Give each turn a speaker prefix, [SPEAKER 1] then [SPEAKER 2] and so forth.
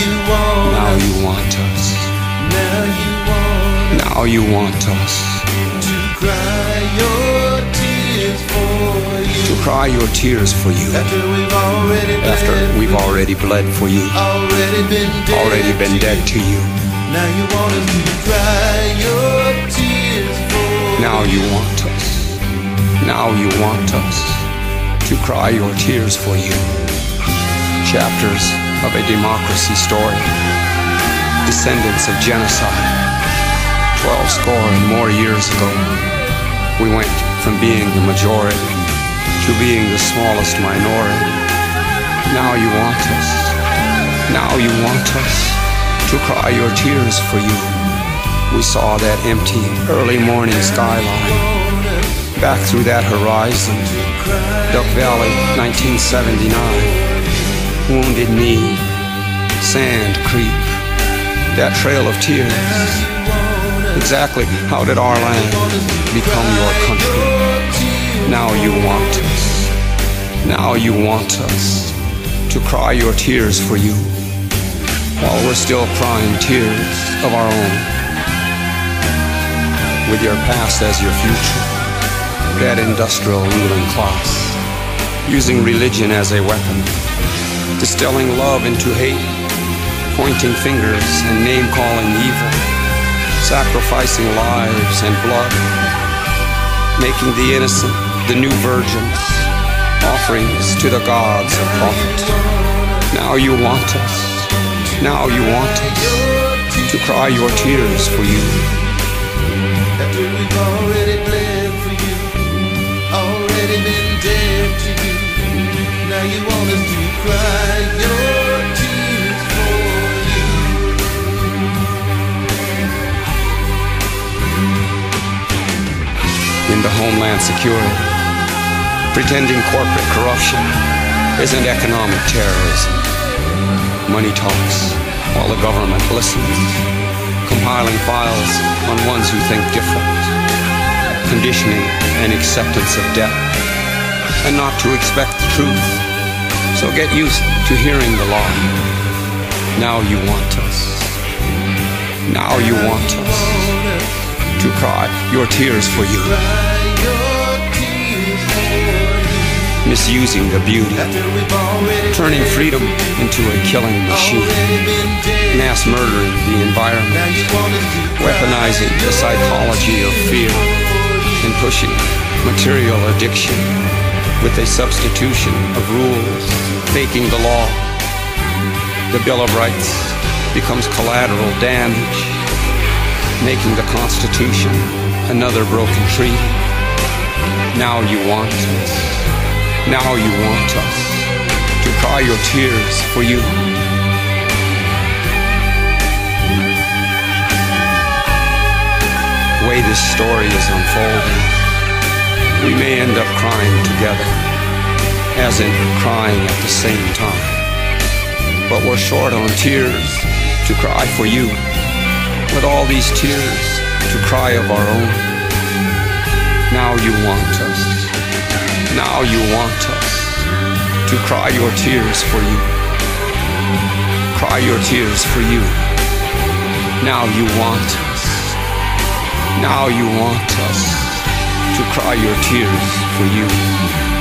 [SPEAKER 1] you want
[SPEAKER 2] Now you want us.
[SPEAKER 1] Now you want
[SPEAKER 2] Now you want us.
[SPEAKER 1] to cry your tears for you.
[SPEAKER 2] To cry your tears for you.
[SPEAKER 1] After we've already bled
[SPEAKER 2] After we've
[SPEAKER 1] for you.
[SPEAKER 2] already bled for you.
[SPEAKER 1] already been dead
[SPEAKER 2] Already been
[SPEAKER 1] to
[SPEAKER 2] dead
[SPEAKER 1] you.
[SPEAKER 2] to you.
[SPEAKER 1] Now you want us to cry your tears for
[SPEAKER 2] Now you want us. Now you want us. To cry your tears for you. Chapters of a democracy story. Descendants of genocide. Twelve score and more years ago. We went from being the majority to being the smallest minority. Now you want us. Now you want us to cry your tears for you. We saw that empty early morning skyline. Back through that horizon. Duck Valley, 1979. Wounded Knee. Sand Creek. That trail of tears. Exactly how did our land become your country? Now you want us. Now you want us to cry your tears for you while we're still crying tears of our own. With your past as your future, that industrial ruling class, using religion as a weapon, distilling love into hate, pointing fingers and name calling evil, sacrificing lives and blood, making the innocent the new virgins, offerings to the gods of profit. Now you want us. Now you want us to cry your tears for you.
[SPEAKER 1] After we've already bled for you, already been dead to you. Now you want us to cry your tears for you.
[SPEAKER 2] Homeland Security. Pretending corporate corruption isn't economic terrorism. Money talks while the government listens. Compiling files on ones who think different. Conditioning and acceptance of debt. And not to expect the truth. So get used to hearing the lie. Now you want us. Now you want us to cry your tears for you. Misusing the beauty, turning freedom into a killing machine, mass murdering the environment, weaponizing the psychology of fear, and pushing material addiction with a substitution of rules, faking the law. The Bill of Rights becomes collateral damage, making the Constitution another broken tree. Now you want us. Now you want us to cry your tears for you. The way this story is unfolding, we may end up crying together, as in crying at the same time. But we're short on tears to cry for you, with all these tears to cry of our own. Now you want us. Now you want us to cry your tears for you. Cry your tears for you. Now you want us. Now you want us to cry your tears for you.